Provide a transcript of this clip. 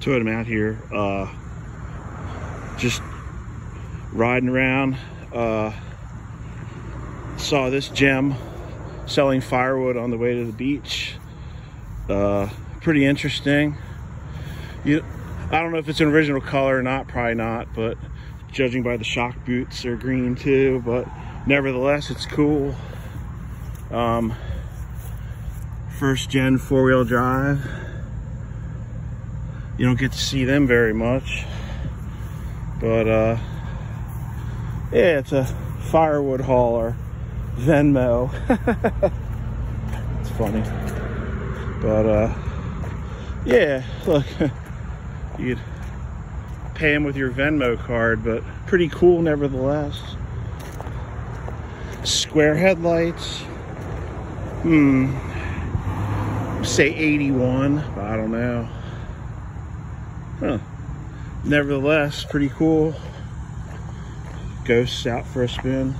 towed him out here. Uh, just riding around. Uh, saw this gem selling firewood on the way to the beach. Uh, pretty interesting. You, I don't know if it's an original color or not, probably not, but judging by the shock boots, they're green too, but nevertheless, it's cool. Um, first gen four wheel drive. You don't get to see them very much, but uh, yeah, it's a firewood hauler, Venmo. it's funny, but uh, yeah, look, you'd pay him with your Venmo card, but pretty cool nevertheless. Square headlights. Hmm. Say 81, but I don't know. Huh. Nevertheless, pretty cool. Ghosts out for a spin.